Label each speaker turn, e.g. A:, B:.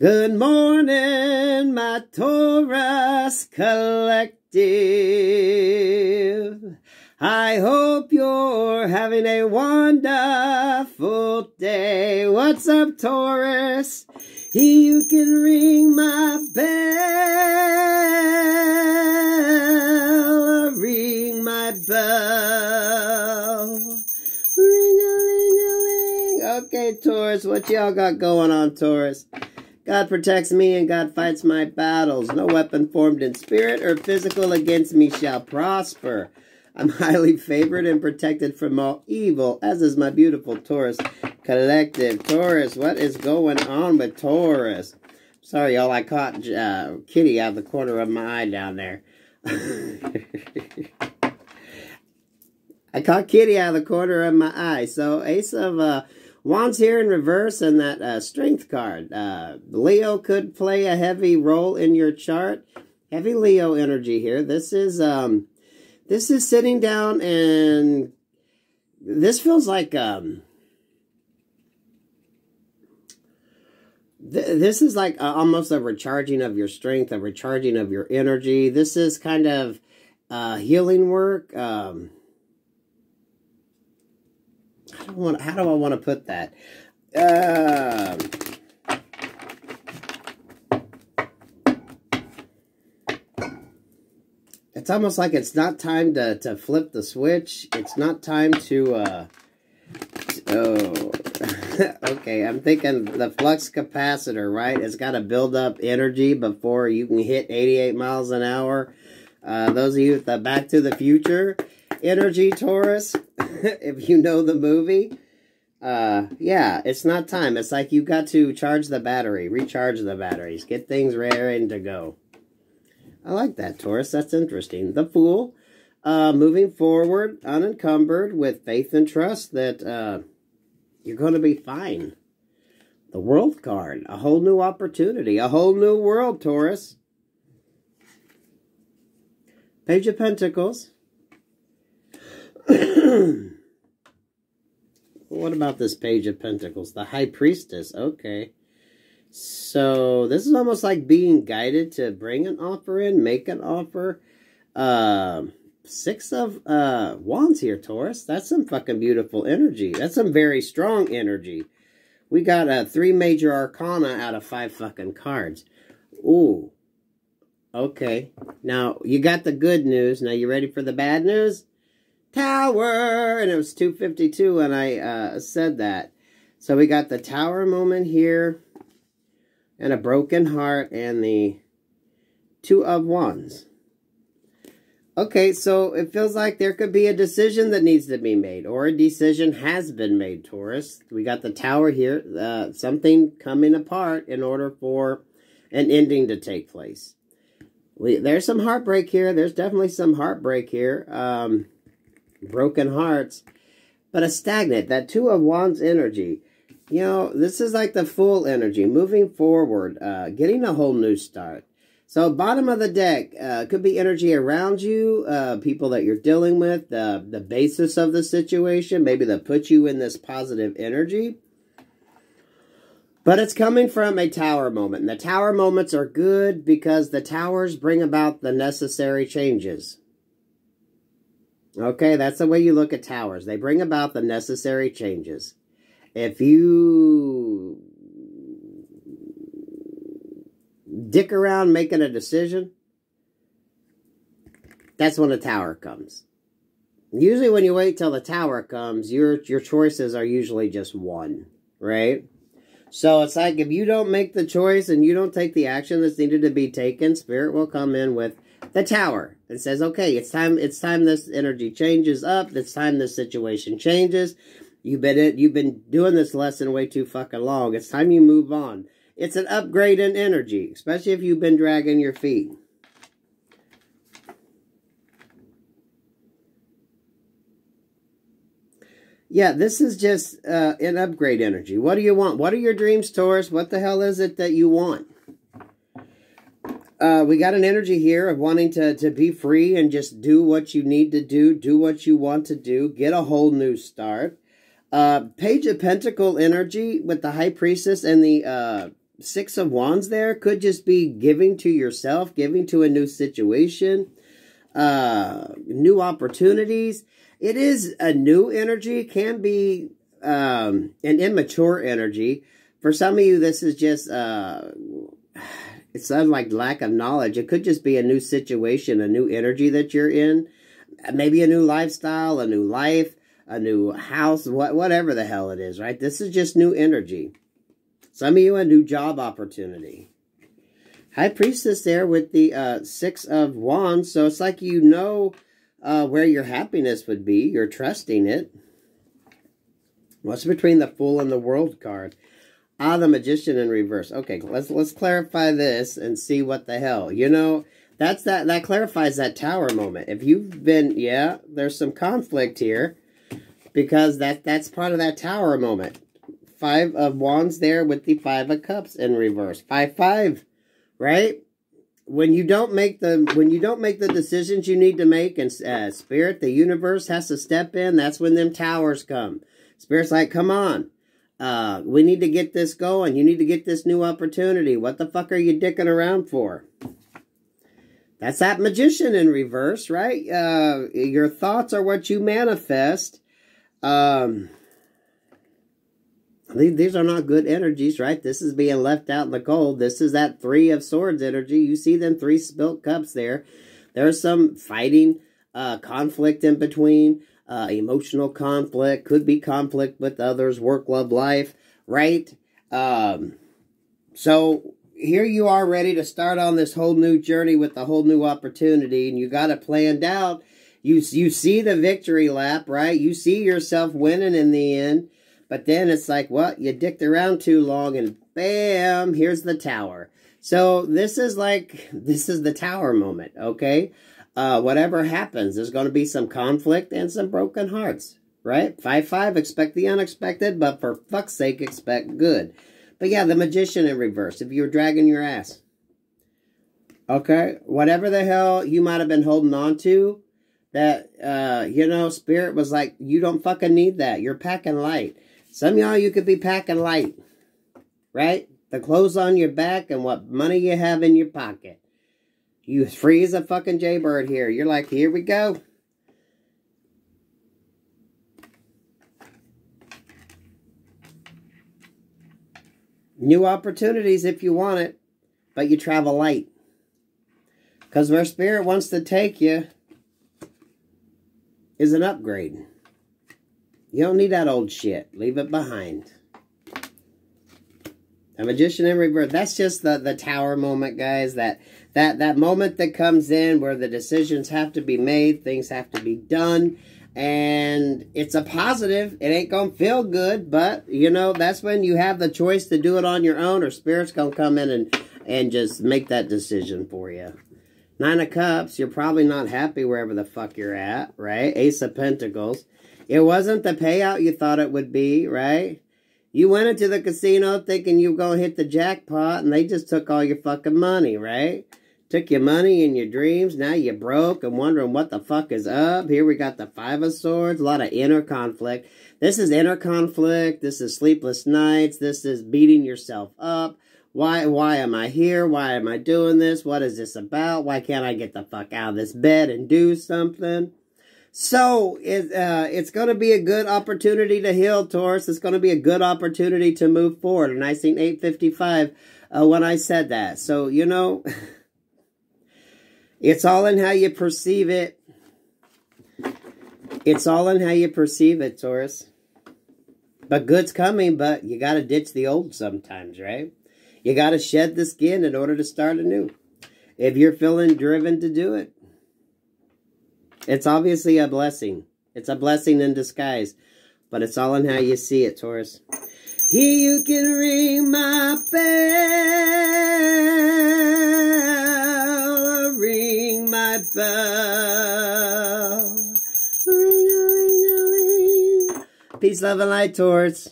A: Good morning, my Taurus collective. I hope you're having a wonderful day. What's up, Taurus? You can ring my bell. Ring my bell. Ring a ling a ling. Okay, Taurus, what y'all got going on, Taurus? God protects me and God fights my battles. No weapon formed in spirit or physical against me shall prosper. I'm highly favored and protected from all evil, as is my beautiful Taurus collective. Taurus, what is going on with Taurus? Sorry, y'all, I caught uh, Kitty out of the corner of my eye down there. I caught Kitty out of the corner of my eye. So, Ace of... Uh, Wands here in reverse and that uh, strength card. Uh, Leo could play a heavy role in your chart. Heavy Leo energy here. This is um, this is sitting down and this feels like um, th this is like uh, almost a recharging of your strength, a recharging of your energy. This is kind of uh, healing work. Um, Want. How do I want to put that? Um, it's almost like it's not time to to flip the switch. It's not time to. Uh, oh, okay. I'm thinking the flux capacitor, right? It's got to build up energy before you can hit 88 miles an hour. Uh, those of you with the Back to the Future energy, Taurus. if you know the movie. Uh, yeah, it's not time. It's like you got to charge the battery, recharge the batteries, get things ready to go. I like that, Taurus. That's interesting. The Fool, uh, moving forward, unencumbered, with faith and trust that uh, you're going to be fine. The World card, a whole new opportunity, a whole new world, Taurus. Page of Pentacles. what about this Page of Pentacles? The High Priestess. Okay. So, this is almost like being guided to bring an offer in, make an offer. Uh, six of uh, Wands here, Taurus. That's some fucking beautiful energy. That's some very strong energy. We got uh, three major arcana out of five fucking cards. Ooh. Okay. Now, you got the good news. Now, you ready for the bad news? Tower, and it was 252 when I uh, said that. So we got the tower moment here, and a broken heart, and the two of wands. Okay, so it feels like there could be a decision that needs to be made, or a decision has been made, Taurus. We got the tower here, uh, something coming apart in order for an ending to take place. We, there's some heartbreak here. There's definitely some heartbreak here. Um, broken hearts, but a stagnant, that two of wands energy. You know, this is like the Fool energy, moving forward, uh, getting a whole new start. So bottom of the deck uh, could be energy around you, uh, people that you're dealing with, the, the basis of the situation, maybe that put you in this positive energy. But it's coming from a tower moment. And the tower moments are good because the towers bring about the necessary changes. Okay, that's the way you look at towers. They bring about the necessary changes. If you dick around making a decision, that's when the tower comes. Usually when you wait till the tower comes, your your choices are usually just one, right? So it's like if you don't make the choice and you don't take the action that's needed to be taken, spirit will come in with the tower and says, okay, it's time, it's time this energy changes up. It's time this situation changes. You've been, you've been doing this lesson way too fucking long. It's time you move on. It's an upgrade in energy, especially if you've been dragging your feet. Yeah, this is just uh, an upgrade energy. What do you want? What are your dreams, Taurus? What the hell is it that you want? Uh, we got an energy here of wanting to, to be free and just do what you need to do, do what you want to do, get a whole new start. Uh, Page of Pentacle energy with the High Priestess and the uh, Six of Wands there could just be giving to yourself, giving to a new situation, uh, new opportunities. It is a new energy, can be um, an immature energy. For some of you, this is just, uh, it's like lack of knowledge. It could just be a new situation, a new energy that you're in. Maybe a new lifestyle, a new life, a new house, what, whatever the hell it is, right? This is just new energy. Some of you, a new job opportunity. High Priestess there with the uh, Six of Wands. So it's like you know uh, where your happiness would be. You're trusting it. What's between the Fool and the World card? Ah, the Magician in reverse. Okay, let's let's clarify this and see what the hell. You know, that's that that clarifies that tower moment. If you've been, yeah, there's some conflict here because that that's part of that tower moment. Five of Wands there with the Five of Cups in reverse. Five, five, right? When you don't make the when you don't make the decisions you need to make, and uh, Spirit, the universe has to step in. That's when them towers come. Spirit's like, come on. Uh, we need to get this going. You need to get this new opportunity. What the fuck are you dicking around for? That's that magician in reverse, right? Uh, your thoughts are what you manifest. Um, these are not good energies, right? This is being left out in the cold. This is that three of swords energy. You see them three spilt cups there. There's some fighting, uh, conflict in between, uh, emotional conflict, could be conflict with others, work, love, life, right? Um, so here you are ready to start on this whole new journey with a whole new opportunity, and you got it planned out. You, you see the victory lap, right? You see yourself winning in the end but then it's like, well, you dicked around too long and bam, here's the tower. So this is like, this is the tower moment, okay? Uh, whatever happens, there's going to be some conflict and some broken hearts, right? 5-5, expect the unexpected, but for fuck's sake, expect good. But yeah, the magician in reverse, if you were dragging your ass. Okay? Whatever the hell you might have been holding on to, that, uh, you know, spirit was like, you don't fucking need that. You're packing light. Some y'all, you could be packing light, right? The clothes on your back and what money you have in your pocket. You free as a fucking jaybird here. You're like, here we go. New opportunities if you want it, but you travel light. Because where Spirit wants to take you is an upgrade. You don't need that old shit. Leave it behind. A magician in reverse. That's just the, the tower moment, guys. That that that moment that comes in where the decisions have to be made, things have to be done, and it's a positive. It ain't gonna feel good, but you know that's when you have the choice to do it on your own, or spirit's gonna come in and and just make that decision for you. Nine of Cups. You're probably not happy wherever the fuck you're at, right? Ace of Pentacles. It wasn't the payout you thought it would be, right? You went into the casino thinking you were going to hit the jackpot, and they just took all your fucking money, right? Took your money and your dreams. Now you're broke and wondering what the fuck is up. Here we got the Five of Swords. A lot of inner conflict. This is inner conflict. This is sleepless nights. This is beating yourself up. Why, why am I here? Why am I doing this? What is this about? Why can't I get the fuck out of this bed and do something? So it, uh, it's going to be a good opportunity to heal, Taurus. It's going to be a good opportunity to move forward. And I seen 855 uh, when I said that. So, you know, it's all in how you perceive it. It's all in how you perceive it, Taurus. But good's coming, but you got to ditch the old sometimes, right? You got to shed the skin in order to start anew. If you're feeling driven to do it. It's obviously a blessing. It's a blessing in disguise. But it's all in how you see it, Taurus. Here you can ring my bell. Ring my bell. Ring, ring, ring. Peace, love, and light, Taurus.